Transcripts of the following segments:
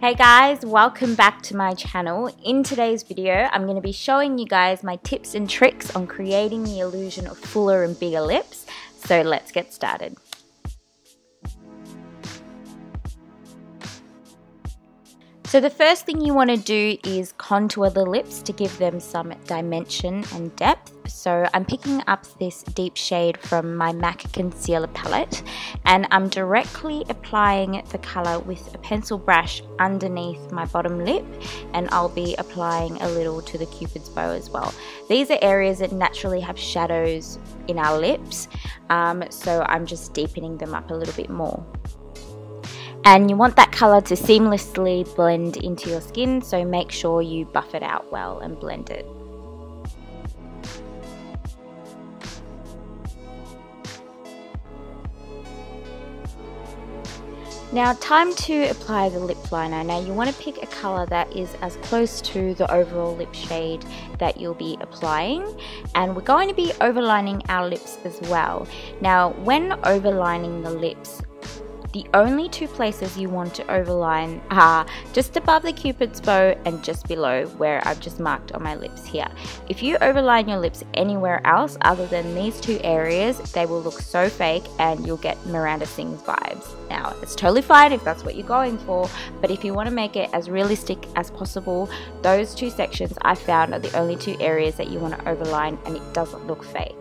Hey guys, welcome back to my channel. In today's video, I'm going to be showing you guys my tips and tricks on creating the illusion of fuller and bigger lips. So let's get started. So the first thing you want to do is contour the lips to give them some dimension and depth. So I'm picking up this deep shade from my MAC concealer palette and I'm directly applying the colour with a pencil brush underneath my bottom lip and I'll be applying a little to the cupid's bow as well. These are areas that naturally have shadows in our lips um, so I'm just deepening them up a little bit more and you want that color to seamlessly blend into your skin so make sure you buff it out well and blend it. Now time to apply the lip liner. Now you want to pick a colour that is as close to the overall lip shade that you'll be applying and we're going to be overlining our lips as well. Now when overlining the lips the only two places you want to overline are just above the cupid's bow and just below where I've just marked on my lips here. If you overline your lips anywhere else other than these two areas, they will look so fake and you'll get Miranda Sings vibes. Now, it's totally fine if that's what you're going for, but if you want to make it as realistic as possible, those two sections I found are the only two areas that you want to overline and it doesn't look fake.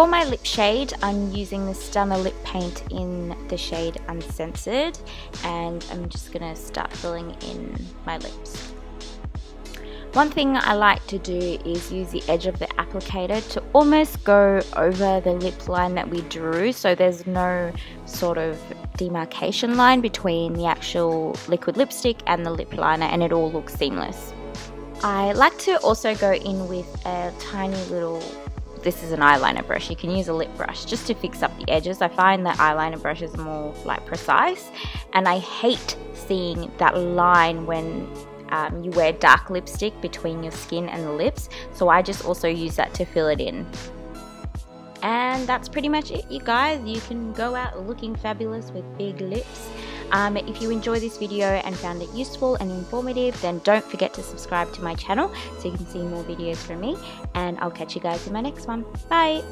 For my lip shade, I'm using the Stunner Lip Paint in the shade Uncensored and I'm just going to start filling in my lips. One thing I like to do is use the edge of the applicator to almost go over the lip line that we drew so there's no sort of demarcation line between the actual liquid lipstick and the lip liner and it all looks seamless. I like to also go in with a tiny little this is an eyeliner brush. You can use a lip brush just to fix up the edges. I find that eyeliner brushes are more like precise and I hate seeing that line when um, you wear dark lipstick between your skin and the lips. So I just also use that to fill it in. And that's pretty much it, you guys. You can go out looking fabulous with big lips. Um, if you enjoyed this video and found it useful and informative, then don't forget to subscribe to my channel so you can see more videos from me. And I'll catch you guys in my next one. Bye!